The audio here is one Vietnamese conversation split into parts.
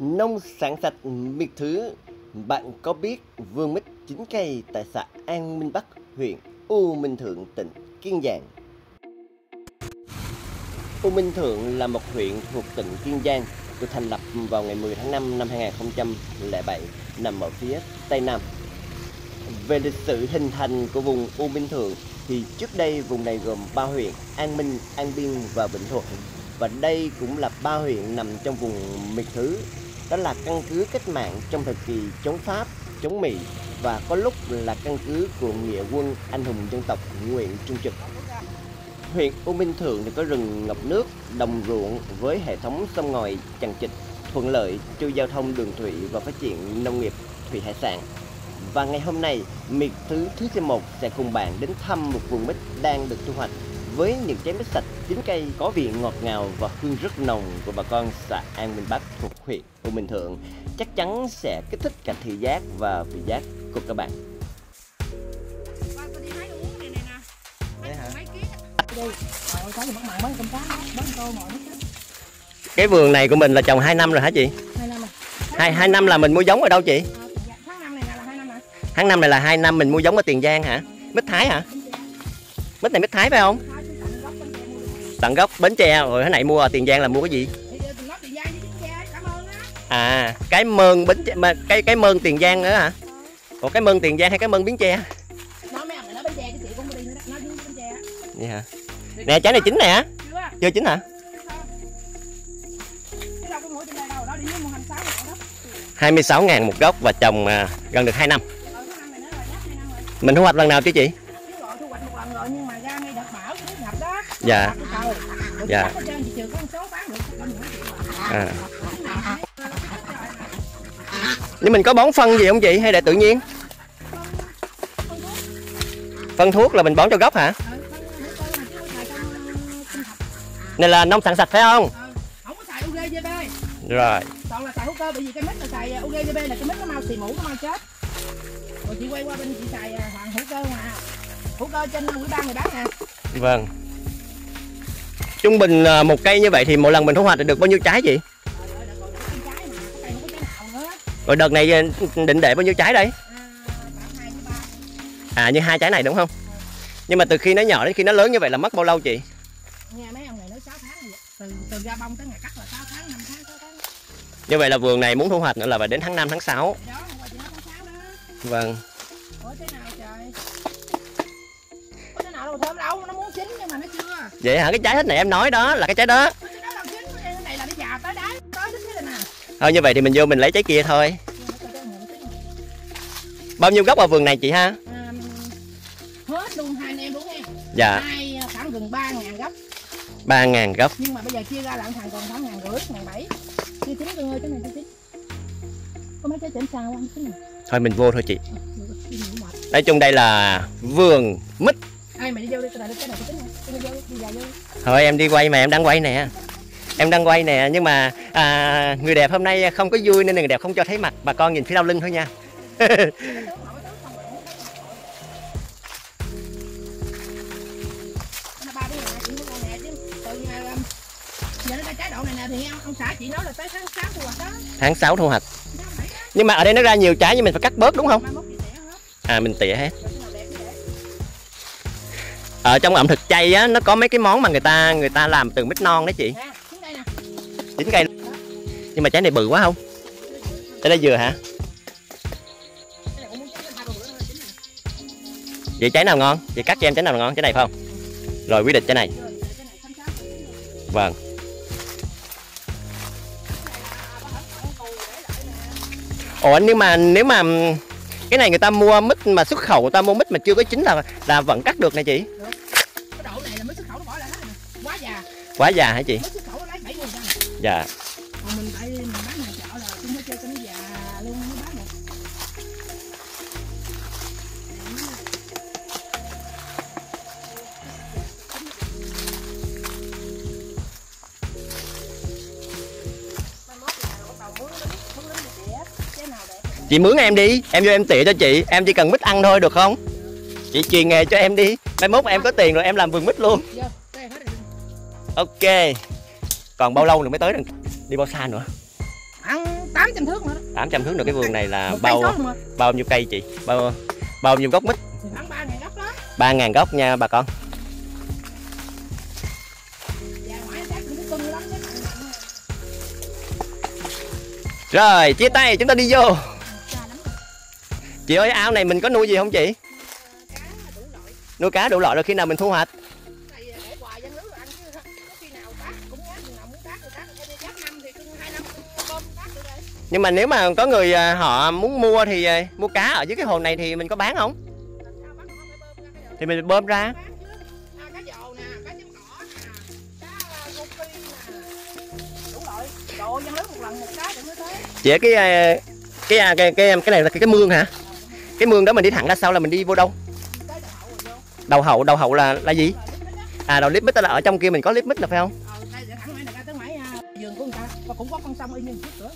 Nông sản sạch miệt thứ. Bạn có biết vườn mít chín cây tại xã An Minh Bắc, huyện U Minh Thượng, tỉnh Kiên Giang? U Minh Thượng là một huyện thuộc tỉnh Kiên Giang được thành lập vào ngày 10 tháng 5 năm 2007 nằm ở phía Tây Nam. Về lịch sử hình thành của vùng U Minh Thượng thì trước đây vùng này gồm ba huyện An Minh, An Biên và Vĩnh Thuận. Và đây cũng là ba huyện nằm trong vùng miệt thứ đó là căn cứ cách mạng trong thời kỳ chống Pháp, chống Mỹ và có lúc là căn cứ của nghĩa quân anh hùng dân tộc Nguyễn Trung Trực. Huyện U Minh Thượng thì có rừng ngập nước, đồng ruộng với hệ thống sông ngòi chằng chịt, thuận lợi cho giao thông đường thủy và phát triển nông nghiệp thủy hải sản. Và ngày hôm nay, miệt thứ thứ c một sẽ cùng bạn đến thăm một vùng mít đang được thu hoạch với những trái mít sạch chín cây có vị ngọt ngào và hương rất nồng của bà con xã An Minh Bắc thuộc huyện U Minh Thượng chắc chắn sẽ kích thích cả thị giác và vị giác của các bạn. Cái vườn này của mình là trồng 2 năm rồi hả chị? 2 năm rồi. 2, 2 năm là mình mua giống ở đâu chị? Tháng năm này là 2 năm rồi. Tháng năm này là 2 năm mình mua giống ở Tiền Giang hả? Mít Thái hả? Mít này mít Thái phải không? Tận gốc Bến Tre rồi cái này mua ở Tiền Giang là mua cái gì? À, cái mơn Bến mà cái cái mơn Tiền Giang nữa hả? Còn cái mơn Tiền Giang hay cái mơn Bến Tre? Nó mấy ông nói Bến Tre cái chị cũng đi nữa đó, nó Bến Tre. Vậy hả? Nè trái này chín nè. Chưa. Chưa chín hả? 26 ngàn một gốc và trồng à, gần được 2 năm. Mình thu hoạch lần nào chứ chị? Thu hoạch một Nhưng mình có bón phân gì không chị hay là tự nhiên? Phân thuốc là mình bón cho gốc hả? Này là nông sản sạch phải không? UGVB. Rồi. Toàn là xài hữu cơ bởi vì cái mít là xài UGVB là cái mít nó mau xì mũ nó mau chết. Rồi chị quay qua bên chị xài hoàng hữu cơ mà. Hữu cơ trên ủy ban người bán nè. Vâng. Trung bình à, một cây như vậy thì mỗi lần mình thu hoạch được bao nhiêu trái chị? Rồi đợt này à, định để bao nhiêu trái đây? À như hai trái này đúng không? Nhưng mà từ khi nó nhỏ đến khi nó lớn như vậy là mất bao lâu chị? Nghe mấy ông này nói 6 tháng rồi. Từ từ ra bông tới ngày cắt là 6 tháng, 5 tháng, 6 tháng. Như vậy là vườn này muốn thu hoạch nữa là phải đến tháng 5 tháng 6. Đó, hôm qua chị nói tháng 6 đó. Vâng. Ủa thế nào trời? Ủa thế nào đâu thơm đâu, nó muốn chín nhưng mà nó chưa. Vậy hả? Cái trái thích này em nói đó là cái trái đó. Thôi như vậy thì mình vô mình lấy trái kia thôi. Bao nhiêu gốc ở vườn này chị ha? À, hết luôn hai anh em đúng nghe. Dạ. Hai khoảng gần 3 ngàn gốc. 3 ngàn gốc. Nhưng mà bây giờ chia ra lạng thằng còn khoảng ngàn rưỡi, ngàn bảy. Chưa chín cưng ơi, cái này chưa chín. Có mấy trái tỉnh sao không? Cái này. Thôi mình vô thôi chị. Ờ. Nói chung đây là vườn mít. Ai mà đi vô đi, cái này cái này cái này. Cái này vô, đi vào vô. Thôi em đi quay mà em đang quay nè. Em đang quay nè nhưng mà à, người đẹp hôm nay không có vui nên người đẹp không cho thấy mặt bà con nhìn phía sau lưng thôi nha. tháng sáu thu hoạch đó Tháng 6 thu hoạch. Nhưng mà ở đây nó ra nhiều trái nhưng mình phải cắt bớt đúng không? À mình tỉa hết. Ở trong ẩm thực chay á nó có mấy cái món mà người ta người ta làm từ mít non đó chị. Chín cây. Nhưng mà trái này bự quá không? Trái đây vừa hả? Vậy trái nào ngon? Chị cắt cho em trái nào ngon? Trái này phải không? Rồi quyết định trái này. Vâng. Ủa nhưng mà nếu mà cái này người ta mua mít mà xuất khẩu người ta mua mít mà chưa có chín là là vẫn cắt được nè chị. cái đậu này là mới xuất khẩu nó bỏ lại hết rồi nè quá già Quá già hả chị? mới xuất khẩu nó lấy bảy mươi ra nè Dạ. còn mình tại mình bán ngoài chợ là có chơi cho nó già luôn nó bán được Chị mướn em đi, em vô em tỉa cho chị, em chỉ cần mít ăn thôi được không? Chị truyền nghề cho em đi. Mai mốt em có tiền rồi em làm vườn mít luôn. Rồi. Ok. Còn bao lâu nữa mới tới được? Đi bao xa nữa? Khoảng 800 thước nữa đó. 800 thước được cái vườn này là bao bao nhiêu cây chị? Bao bao nhiêu gốc mít? Ba ngàn gốc đó. 3.000 gốc nha bà con. Nặng rồi chia tay chúng ta đi vô. Chị ơi ao này mình có nuôi gì không chị? Nuôi cá đủ loại rồi khi nào mình thu hoạch nhưng mà nếu mà có người à, họ muốn mua thì à, mua cá ở dưới cái hồ này thì mình có bán không? Thì mình bơm ra. Bán cái à, cái cái cái cái cái này là cái, cái mương hả? Cái mương đó mình đi thẳng ra sau là mình đi vô đâu? Đầu hậu đầu hậu là là gì? À đầu lip mít là ở trong kia mình có lip mít là phải không? Ờ đây thẳng mãi là tới mãi vườn của người ta. Và cũng có con sông y như trước cửa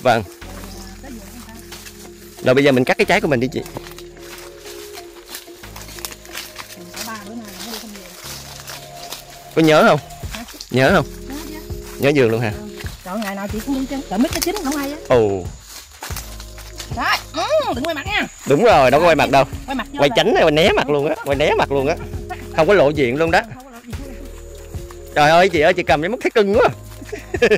vâng. Rồi bây giờ mình cắt cái trái của mình đi chị. Không có nhớ không? Nhớ không? Chứ. nhớ giường luôn hả? Trời ngày nào chị cũng đi chân Đợi mít cái chín không ai á. Ồ. Ừ, đừng quay mặt nha. Đúng rồi đâu có quay mặt đâu. Quay mặt quay tránh này quay né mặt luôn á quay né mặt luôn á. Không có lộ diện luôn đó. Trời ơi chị ơi chị cầm cái mút thấy cưng quá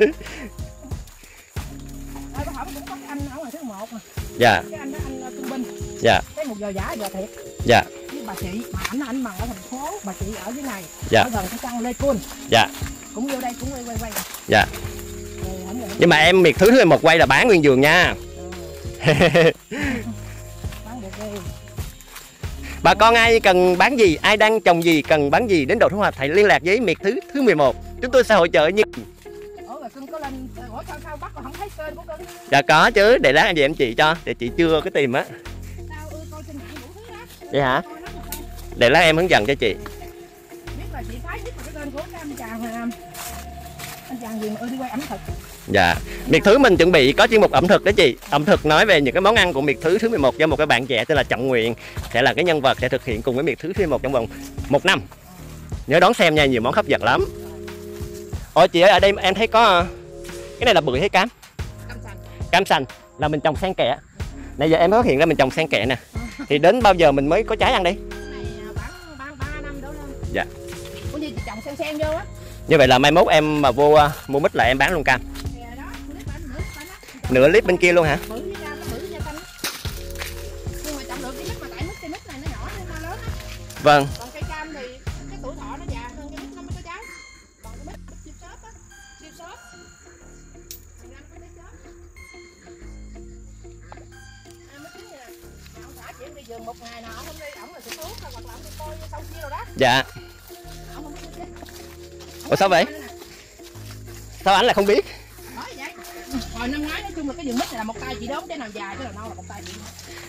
dạ. Cái anh đó anh uh, thương binh. Dạ. Cái một giờ giả giờ thiệt. Dạ. Với bà chị Mà ảnh anh bằng ở thành phố Bà chị ở dưới này. Dạ. Ở gần cái căn Lê Cun dạ. Cũng vô đây cũng quay quay quay. Dạ. Rồi ảnh nhưng mà em miệt thứ thứ một quay là bán nguyên giường nha. Bán được đi bà con ai cần bán gì ai đang trồng gì cần bán gì đến độ thu hoạch hãy liên lạc với miệt thứ thứ 11 chúng tôi sẽ hỗ trợ như cưng có lên Ủa sao sao bắt mà không thấy kênh của cưng dạ có chứ để lát anh chị em chị cho để chị chưa có tìm á. Vậy hả? Để lát em hướng dẫn cho chị. Biết là chị thấy biết là cái tên của cái anh chàng anh chàng gì mà ưa đi quay ẩm thực. Dạ. Miệt thứ mình chuẩn bị có chuyên mục ẩm thực đó chị. Ẩm thực nói về những cái món ăn của miệt thứ thứ 11 do một cái bạn trẻ tên là trọng nguyện sẽ là cái nhân vật sẽ thực hiện cùng với miệt thứ thứ 11 trong vòng một năm. Nhớ đón xem nha nhiều món hấp dẫn lắm ôi chị ơi ở đây em thấy có ờ, cái này là bưởi hay cam cam sành. Cam sành là mình trồng xen kẽ. Nãy giờ em phát hiện ra mình trồng xen kẽ nè. Thì đến bao giờ mình mới có trái ăn đi Dạ. có như chị trồng xen xen vô á như vậy là mai mốt em mà vô ờ, mua mít là em bán luôn cam. Nửa lít bên kia luôn hả? Bự dạ. Ủa sao vậy? sao anh lại không biết. Hồi năm ngoái nói chung là cái vườn mít này là một tay chị đốn cái nào dài cái nào nâu là một tay chị.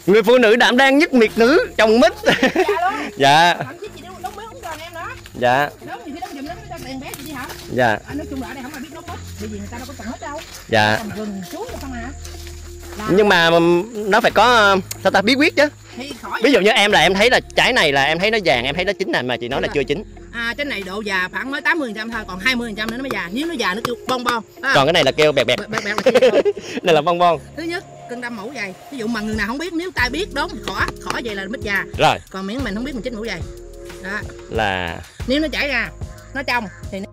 người phụ nữ đảm đang nhất miệt nữ trồng mít luôn. dạ Thậm chí chị đốn miếng cũng còn em đó. dạ Đốn khi đốn giùm nó cho tiền bé chị đi hả? dạ Anh nói chung là ở đây không ai biết đốn mít. Bởi vì người ta đâu có trồng hết đâu. dạ Trồng rừng chuối không hả? Là nhưng mà nó phải có sao ta bí quyết chứ thì. Ví dụ như em là em thấy là trái này là em thấy nó vàng em thấy nó chín nè mà chị nói là chưa chín. À cái này độ già khoảng mới 80% thôi, còn 20% nữa nó mới già. Nếu nó già nó kêu bon bon. À, còn cái này là kêu bẹt bẹt bẹt là này là bon bon. Thứ nhất, cân đâm mẫu dày. Ví dụ mà người nào không biết, nếu tay biết đốn thì khỏi, khỏi vậy là mít già. rồi. Còn miếng mình không biết mình chích mẫu dày. Đó. là nếu nó chảy ra nó trong thì nó...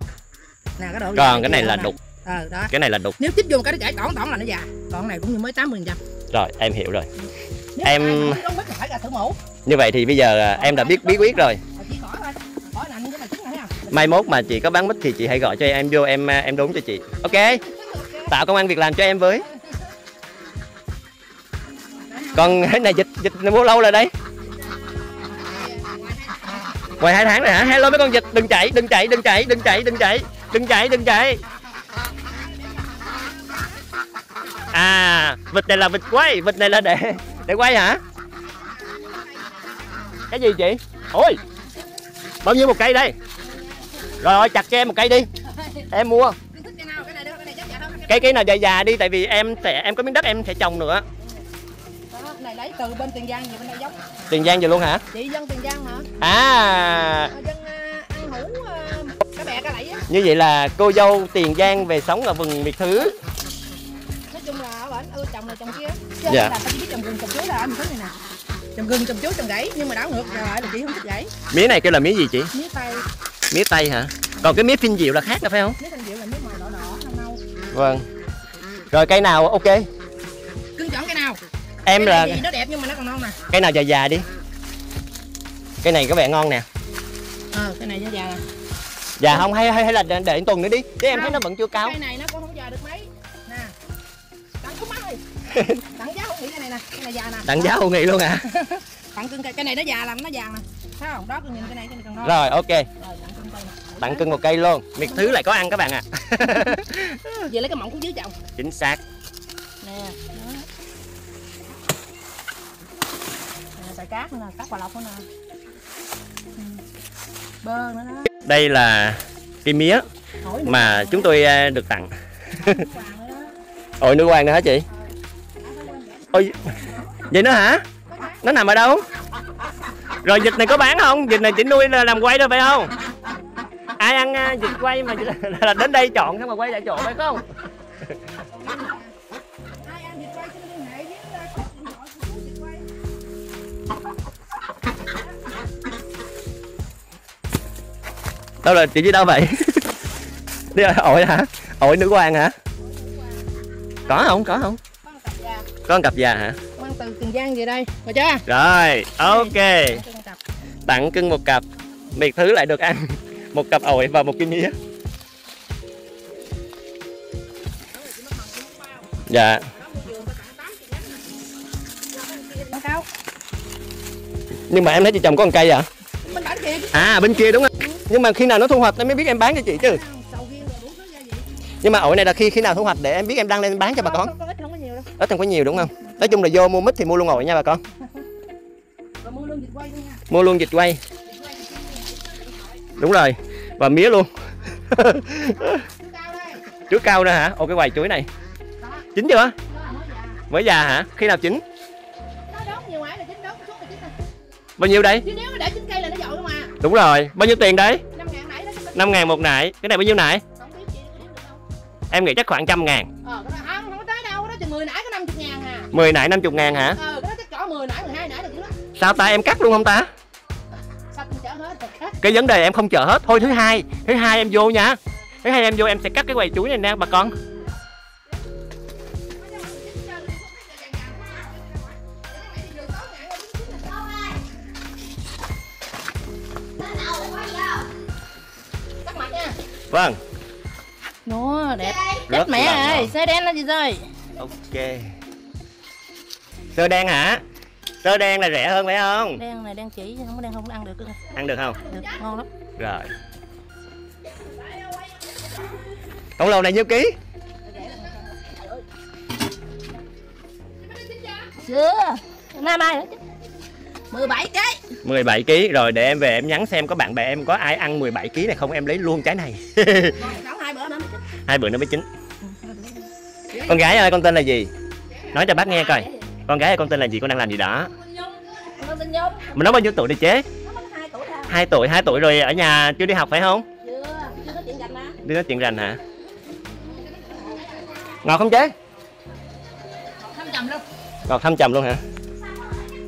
nè cái độ còn cái này là đục. Ờ đó. Cái này là đục. Nếu chích vô cái nó chảy tỏn tỏn là nó già. Còn cái này cũng như mới 80 trăm. Rồi em hiểu rồi nếu Em- như vậy thì bây giờ à, em đã biết bí quyết rồi. Mai mốt mà chị có bán mít thì chị hãy gọi cho em vô em à, em đốn cho chị. Ok? Tạo công an việc làm cho em với. Còn cái này dịch dịch bao lâu rồi đây. Ngoài hai tháng rồi hả? Hello mấy con vịt đừng chạy đừng chạy đừng chạy đừng chạy đừng chạy đừng chạy đừng chạy. À vịt này là vịt quay vịt này là để để quay hả? Cái gì chị ôi! Bao nhiêu một cây đây? Rồi rồi chặt cho em một cây đi. Em mua. Thích cái cái cây nào dài dài đi tại vì em sẽ em có miếng đất em sẽ trồng nữa. Này lấy từ bên tiền giang về bên đây giống tiền giang về luôn hả? Chị dân tiền giang hả à. Dân à, ăn hủ à, cái bè cái lẫy á như vậy là cô dâu tiền giang về sống ở vùng miệt thứ trồng này trồng kia. Chứ Dạ. là tao chỉ biết trồng gừng trồng chuối là mình thấy này nè. Trồng gừng trồng chuối trồng gãy nhưng mà đảo ngược. Rồi là chị không thích gãy. Mía này kêu là mía gì chị? Mía tây. Mía tây hả? Còn cái mía phin diệu là khác đó phải không? Mía thanh diệu là mía màu đỏ đỏ nâu nâu vâng. Rồi cây nào ok? Cưng chọn cái nào. Em cái là gì nó đẹp nhưng mà nó còn non nè. Cây nào già già đi? Cây này có vẻ ngon nè. Ờ cái này nó già. Nè già không? Hay hay, hay là để, để tuần nữa đi. Chứ em thấy nó vẫn chưa cao. Cái này nó cũng tặng cháu không nghĩ cái này nè cái này già nè. Tặng giá hữu nghị luôn hả tặng cưng cây cái này nó già làm nó vàng nè thấy không? Đó cưng nhìn cái này cái này còn non rồi ok. Rồi tặng cưng cây một cây luôn. Miệt thứ lại có ăn các bạn ạ. Về lấy cái mỏng cũng dưới chồng. Chính xác. Nè đó. nè xài cát nữa nè cát hòa lộc nữa nè. Ừ. bơ nữa đó. Đây là cây mía mà chúng tôi à, được tặng. Đó. ôi nữ quan nữa hả chị ôi, vậy nữa hả? Nó nằm ở đâu? Rồi vịt này có bán không? Vịt này chỉ nuôi là làm quay thôi, phải không? Ai ăn à, vịt quay mà là đến đây chọn xong mà quay lại chỗ, phải không? Đâu là chị đi đâu vậy? Đi rồi ổi hả? Ổi nữ quan hả? Có không có không? Có cặp già hả? Mang từ tiền giang về đây rồi chưa? Rồi ok. Tặng cưng một cặp. Miệt thứ lại được ăn. Một cặp ổi và một cái mía. Dạ. Nhưng mà em thấy chị trồng có một cây à? Bên bển kìa à bên kia đúng không? Nhưng mà khi nào nó thu hoạch em mới biết em bán cho chị chứ. Nhưng mà ổi này là khi khi nào thu hoạch để em biết em đăng lên bán cho bà con ít không có nhiều đúng không? Nói chung là vô mua mít thì mua luôn ổi nha bà con. Mua vịt quay luôn nha. Mua luôn dịch quay. Đúng rồi và mía luôn. Chuối cao nữa hả? Ô cái quầy chuối này. Chín chưa? Mới già hả? Khi nào chín? Bao nhiêu đây? À. Đúng rồi bao nhiêu tiền đấy? Năm ngàn nãy đó chứ. 5 ngàn một nải cái này bao nhiêu nải em nghĩ chắc khoảng trăm ngàn. Ờ 10 nãy có 50 ngàn à. 10 nải 50 ngàn hả? Ờ cái đó chắc cỡ 10 nãy 12 nãy được chứ. Đó sao ta em cắt luôn không ta? Sao tôi chở hết cái vấn đề em không chờ hết. Thôi thứ hai thứ hai em vô nha. Thứ hai em vô em sẽ cắt cái quầy chuối này nè bà con. Vâng. Nó đẹp. Chết mẹ ơi. Xe đen là gì rồi ok. Sơ đen hả? Sơ đen là rẻ hơn phải không? Đen này đen chỉ không có đen không ăn được ăn được không? Được ngon lắm. Rồi. Tổng lầu này nhiêu ký? Chưa. Năm ai nữa chứ? 17 cái 17 kg rồi để em về em nhắn xem có bạn bè em có ai ăn 17 kg này không? Em lấy luôn cái này. Hai bữa nữa mới chín con gái ơi con tên là gì? Nói cho bác nghe coi. Con gái ơi con tên là gì? Con đang làm gì đó? Mình nói bao nhiêu tuổi đi chế? hai tuổi hai tuổi, rồi ở nhà chưa đi học phải không? Đi nói chuyện rành hả? Ngọt không chế? Ngọt thăm trầm luôn hả?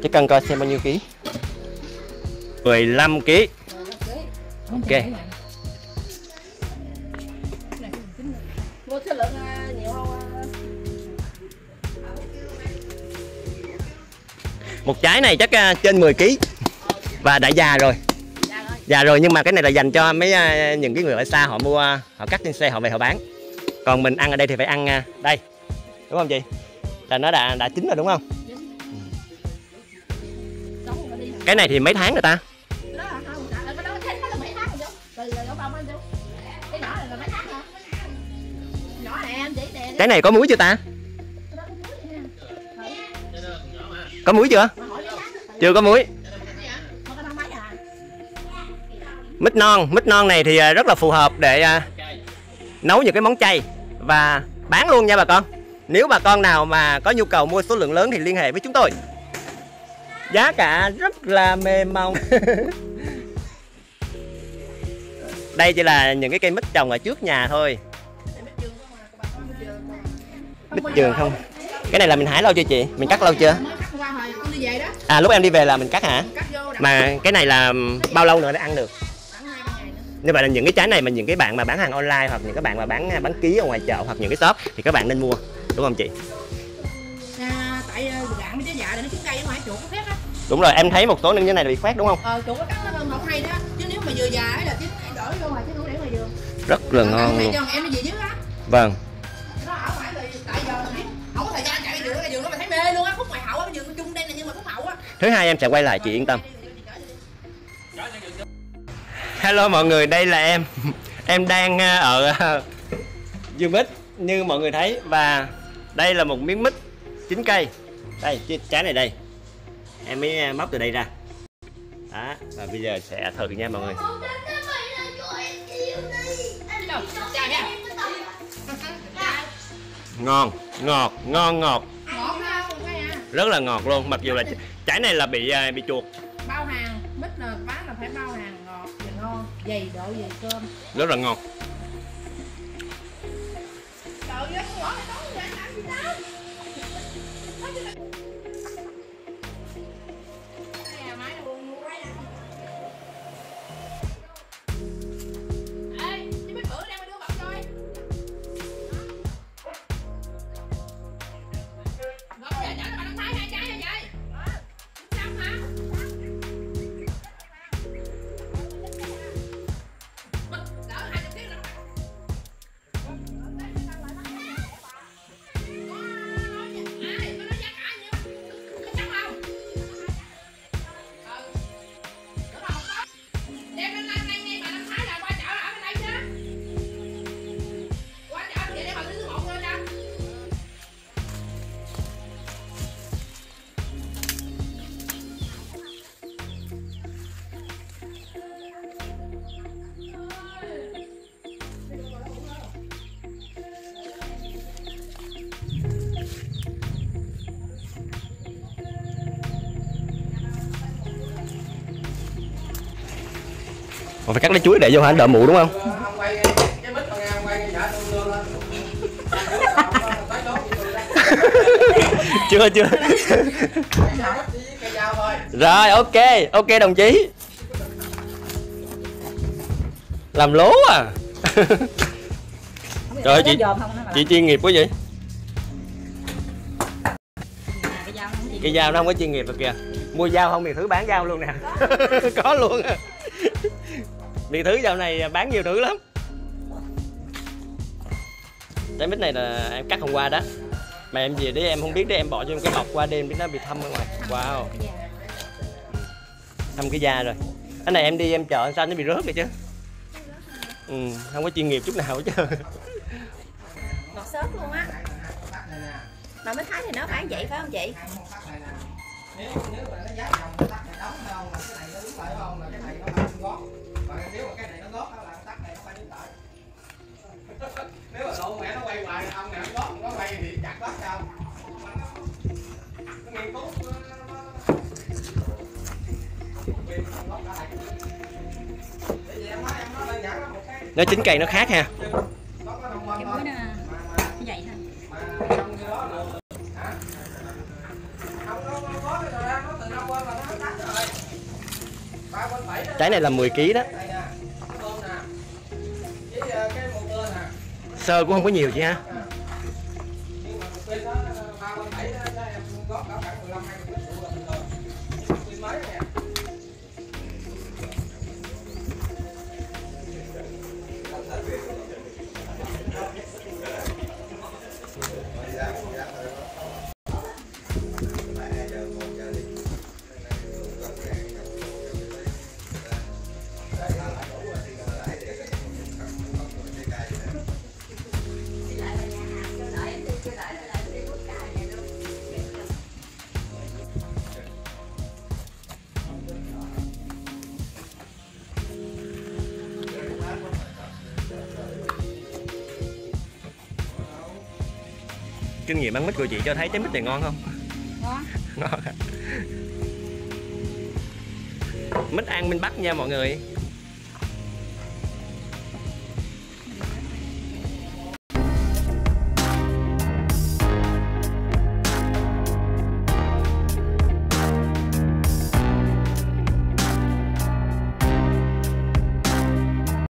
Chứ cần coi xem bao nhiêu ký. 15 kg. Ok. Một trái này chắc à, trên 10 kg. Và đã già rồi. già rồi nhưng mà cái này là dành cho mấy à, những cái người ở xa họ mua à, họ cắt trên xe họ về họ bán. Còn mình ăn ở đây thì phải ăn đây. Đúng không chị? Là nó đã đã chín rồi đúng không? Cái này thì mấy tháng rồi ta? Cái này Cái này có muối chưa ta? Có muối chưa? Chưa có muối. Mít non, mít non này thì à, rất là phù hợp để à, nấu những cái món chay và bán luôn nha bà con. Nếu bà con nào mà có nhu cầu mua số lượng lớn thì liên hệ với chúng tôi. Giá cả rất là mềm mỏng. Đây chỉ là những cái cây mít trồng ở trước nhà thôi. mít trường không cái này là mình hái lâu chưa chị mình cắt lâu chưa đi về đó. À lúc em đi về là mình cắt hả? Cắt vô mà cái này là bao lâu nữa để ăn được? Như vậy là những cái trái này mà những cái bạn mà bán hàng online hoặc những các bạn mà bán bán ký ở ngoài chợ hoặc những cái shop thì các bạn nên mua đúng không chị? À, tại gạn với trái dạ nó trúng cây ở ngoài chuột nó phép á. Đúng rồi em thấy một số những cái này bị khoét đúng không? Ờ chuột nó cắt nó không hay đó. Chứ nếu mà vừa già ấy là chứ đổi vô ngoài chứ không để ngoài giường rất là ngon luôn. em nó về dưới á. Vâng. Nó ở thì tại giờ không có thời gian chạy giường cái giường nó mà thấy mê luôn á khúc ngoài hậu á giường chung đây là nhưng mà khúc hậu á thứ hai em sẽ quay lại chị yên tâm. Hello mọi người đây là em. Em đang ờ, ở ờ, dương mít như mọi người thấy. Và đây là một miếng mít chín cây. Đây trái này đây. Em mới ờ, móc từ đây ra. Đó và bây giờ sẽ thử nha mọi người. Ngon ngọt ngon ngọt. Rất là ngọt luôn mặc dù là trái này là bị ờ, bị chuột. Bao hàng mít là bán là phải bao hàng ngọt và ngon. Dày độ dày cơm. Rất là ngon. Trời ơi Mà phải cắt lấy chuối để vô hả đỡ mụ đúng không? Chưa chưa. Rồi, ok ok đồng chí. Làm lố à. Trời chị chị chuyên nghiệp quá vậy. Cái dao nó không có chuyên nghiệp rồi kìa. Mua dao không thì thứ bán dao luôn nè. Có luôn à. Biệt thứ dạo này bán nhiều thứ lắm. Trái mít này là em cắt hôm qua đó. Mà em về đấy em không biết đấy em bỏ cho em cái bọc qua đêm biết nó bị thâm ở ngoài. Wow. Thâm cái da rồi. Cái này em đi em chợ sao nó bị rớt vậy chứ? Ừ, không có chuyên nghiệp chút nào hết chứ ngọt xớt luôn á. Mà mới thấy thì nó bán vậy phải không chị? nếu nếu mà nó giá nó tắt này đóng không mà cái này nó đứng lại không là cái này nó đứng gót mà nếu mà cái này nó gót đó là tắt này nó phải đứng lại. Nếu mà lộ mẹ nó quay hoài ông này nó gót nó quay thì chặt gót sao nó nghiên cứu nó- nó- nó- Vì nó gót cả lại. Để vậy em nói em nói đơn giản là một cái. Nó chín cây nó khác ha. Gót nó đồng kiểu thôi nó mà mà vậy thôi. Mà trong cái đó là hả? Không nó nó có cái rồi ra nó từ năm qua là nó cắt rồi. Ba quanh bảy đó. Trái này là 10 kg đó Sơ cũng không có nhiều chị ha. Kinh nghiệm bán mít của chị cho thấy trái mít này ngon không? ngon Ngon? Mít ăn bên Bắc nha mọi người